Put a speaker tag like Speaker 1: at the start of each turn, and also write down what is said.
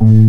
Speaker 1: Mm-hmm.